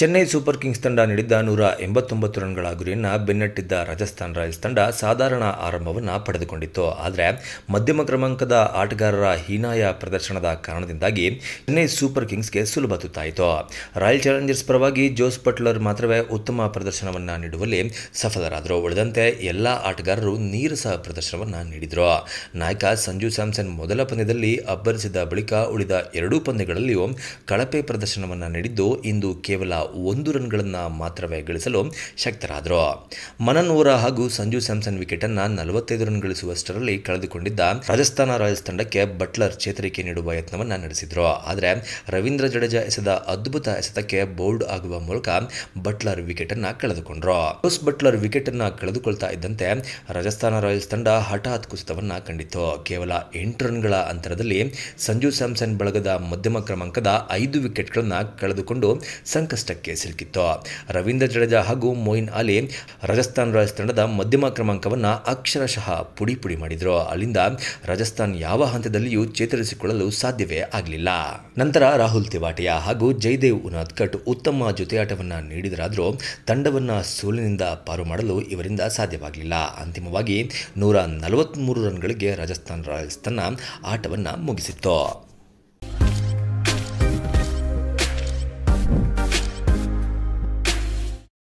Chennai super Kings ತಂಡ ನೀಡಿದ್ದ ನೂರ ಎಂಬತ್ತೊಂಬತ್ತು ರನ್ಗಳ ಗುರಿಯನ್ನು ಬೆನ್ನಟ್ಟಿದ್ದ ರಾಜಸ್ಥಾನ್ ರಾಯಲ್ಸ್ ತಂಡ ಸಾಧಾರಣ ಆರಂಭವನ್ನು ಪಡೆದುಕೊಂಡಿತ್ತು. ಆದರೆ ಮಧ್ಯಮ ಕ್ರಮಾಂಕದ ಆಟಗಾರರ ಹೀನಾಯ ಪ್ರದರ್ಶನದ ಕಾರಣದಿಂದಾಗಿ ಚೆನ್ನೈ ಸೂಪರ್ ಕಿಂಗ್ಸ್ಗೆ ಸುಲಭ ತುತ್ತಾಯಿತು. ರಾಯಲ್ ಚಾಲೆಂಜರ್ಸ್ ಪರವಾಗಿ ಜೋಸ್ ಬಟ್ಲರ್ ಮಾತ್ರವೇ ಉತ್ತಮ ಪ್ರದರ್ಶನವನ್ನು ನೀಡುವಲ್ಲಿ ಸಫಲರಾದರು. ಉಳಿದಂತೆ ಎಲ್ಲ ಆಟಗಾರರು ನೀರಸ ಪ್ರದರ್ಶನವನ್ನು ನೀಡಿದರು. ನಾಯಕ ಸಂಜು ಸ್ಯಾಮ್ಸನ್ ಮೊದಲ ಪಂದ್ಯದಲ್ಲಿ ಅಬ್ಬರಿಸಿದ ಬಳಿಕ ಉಳಿದ ಎರಡೂ ಪಂದ್ಯಗಳಲ್ಲಿಯೂ ಕಳಪೆ ಪ್ರದರ್ಶನವನ್ನು ನೀಡಿದ್ದು ಇಂದು ಕೇವಲ ಒಂದು ರನ್ಗಳನ್ನು ಮಾತ್ರವೇ ಗಳಿಸಲು ಶಕ್ತರಾದರು. ಮನನ್ ವೋರಾ ಹಾಗೂ ಸಂಜು ಸ್ಯಾಮ್ಸನ್ ವಿಕೆಟನ್ನು ನಲವತ್ತೈದು ರನ್ ಗಳಿಸುವಷ್ಟರಲ್ಲಿ ಕಳೆದುಕೊಂಡಿದ್ದ ರಾಜಸ್ಥಾನ ರಾಯಲ್ಸ್ ತಂಡಕ್ಕೆ ಬಟ್ಲರ್ ಚೇತರಿಕೆ ನೀಡುವ ಯತ್ನವನ್ನು ನಡೆಸಿದ್ರು. ಆದರೆ ರವೀಂದ್ರ ಜಡೇಜಾ ಎಸೆದ ಅದ್ಭುತ ಎಸೆತಕ್ಕೆ ಬೌಲ್ಡ್ ಆಗುವ ಮೂಲಕ ಬಟ್ಲರ್ ವಿಕೆಟನ್ನು ಕಳೆದುಕೊಂಡ್ರು. ಜೋಸ್ ಬಟ್ಲರ್ ವಿಕೆಟನ್ನು ಕಳೆದುಕೊಳ್ತಾ ಇದ್ದಂತೆ ರಾಜಸ್ಥಾನ ರಾಯಲ್ಸ್ ತಂಡ ಹಠಾತ್ ಕುಸಿತವನ್ನು ಕಂಡಿತು ಕೇವಲ ಎಂಟು ರನ್ಗಳ ಅಂತರದಲ್ಲಿ ಸಂಜು ಸ್ಯಾಮ್ಸನ್ ಬಳಗದ ಮಧ್ಯಮ ಕ್ರಮಾಂಕದ ಐದು ವಿಕೆಟ್ಗಳನ್ನು ಕಳೆದುಕೊಂಡು ಸಂಕಷ್ಟಕ್ಕೆ ಸಿಲುಕಿತ್ತು. ರವೀಂದ್ರ ಜಡೇಜಾ ಹಾಗೂ ಮೊಯಿನ್ ಅಲಿ ರಾಜಸ್ಥಾನ್ ರಾಯಲ್ಸ್ ತಂಡದ ಮಧ್ಯಮ ಕ್ರಮಾಂಕವನ್ನು ಅಕ್ಷರಶಃ ಪುಡಿ ಪುಡಿ ಮಾಡಿದರು. ಅಲ್ಲಿಂದ ರಾಜಸ್ಥಾನ್ ಯಾವ ಹಂತದಲ್ಲಿಯೂ ಚೇತರಿಸಿಕೊಳ್ಳಲು ಸಾಧ್ಯವೇ ಆಗಲಿಲ್ಲ. ನಂತರ ರಾಹುಲ್ ತಿವಾಟಿಯಾ ಹಾಗೂ ಜಯದೇವ್ ಉನಾದ್ಕಟ್ ಉತ್ತಮ ಜೊತೆಯಾಟವನ್ನು ನೀಡಿದರಾದರೂ ತಂಡವನ್ನು ಸೋಲಿನಿಂದ ಪಾರು ಮಾಡಲು ಇವರಿಂದ ಸಾಧ್ಯವಾಗಲಿಲ್ಲ. ಅಂತಿಮವಾಗಿ ನೂರ ನಲವತ್ತ್ಮೂರು ರನ್ಗಳಿಗೆ ರಾಜಸ್ಥಾನ್ ರಾಯಲ್ಸ್ ತನ್ನ ಆಟವನ್ನು ಮುಗಿಸಿತ್ತು.